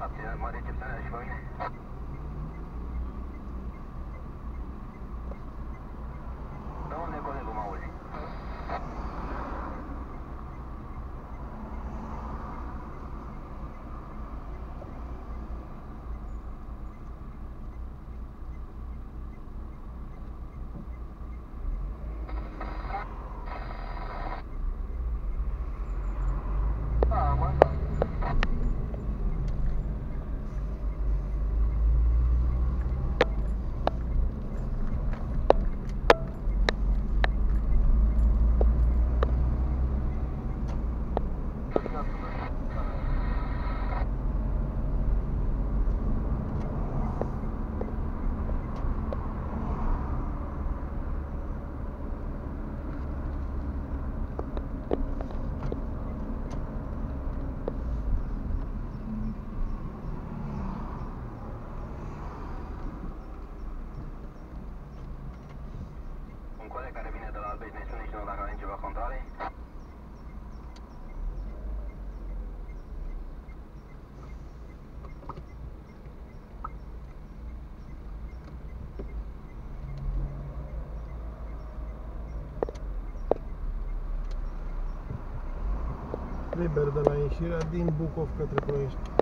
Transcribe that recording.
fapt, mă recepționează și Liber de la ieșirea din Bucov către Ploiești.